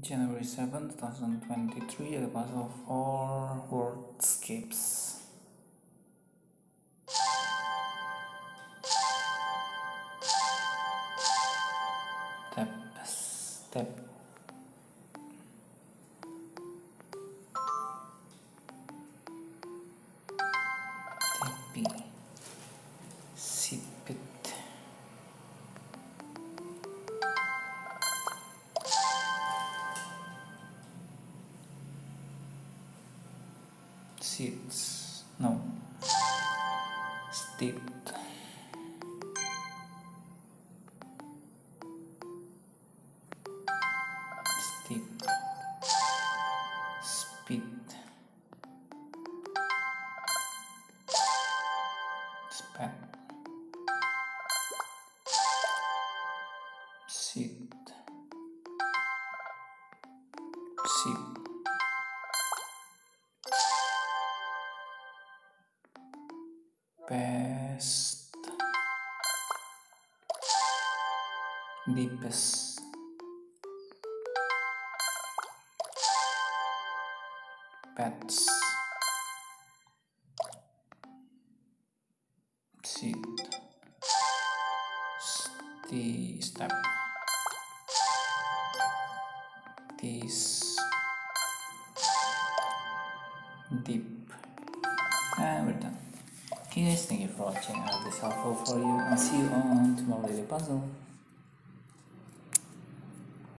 January 7, 2023 at the puzzle of four wordscapes. Step, step. Seats. No. Stit. Stip. Spit. Spat. Sit. Sip. Best. Deepest. Pets. Sit. Sti step. This. Deep. And we're done. Okay guys, thank you for watching. I hope this helpful for you and see you on tomorrow daily puzzle.